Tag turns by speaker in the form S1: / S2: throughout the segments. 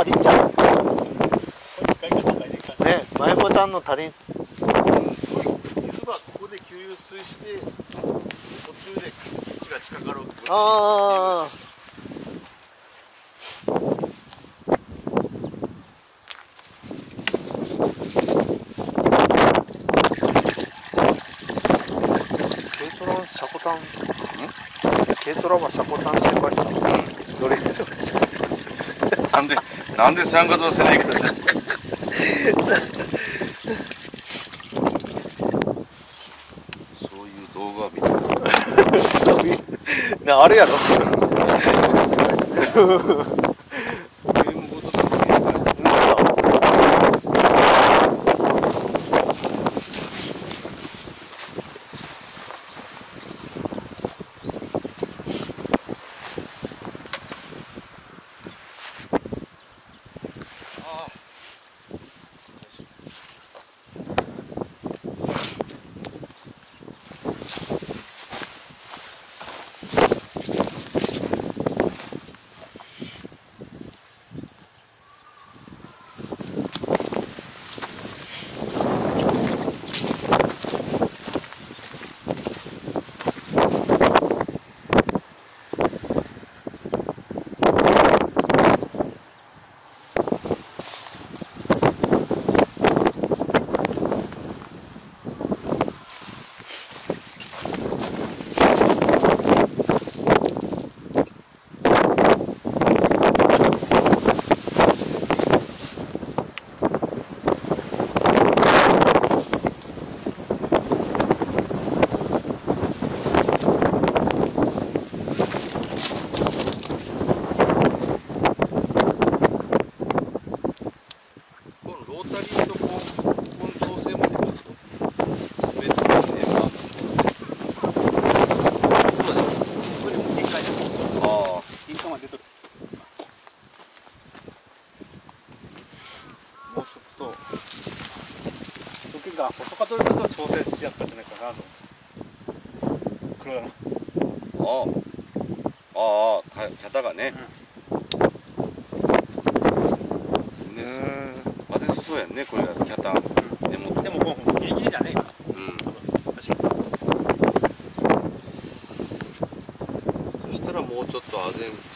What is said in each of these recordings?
S1: 足りんじゃん。ね。まゆこちゃんの足りん。ああ軽トラシャコタン軽トラはシャコタン心配したどれ
S2: 安なんで参加させないからそういう動画を見て。
S1: いう。なあれやろ。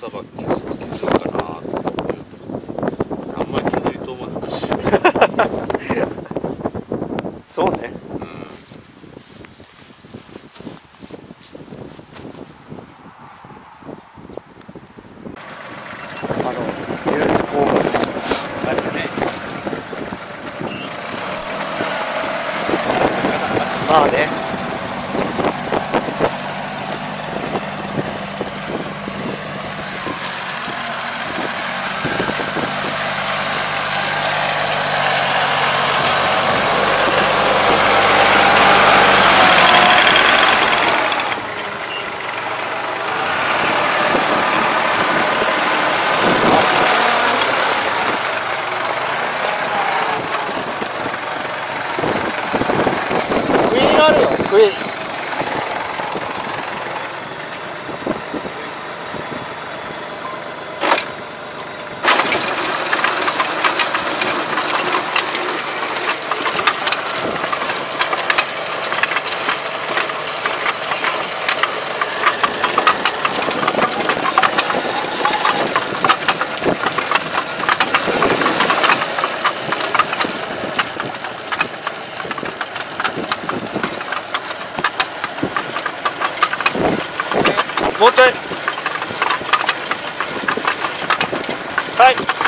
S2: Sabah も
S3: うちょい
S1: はい。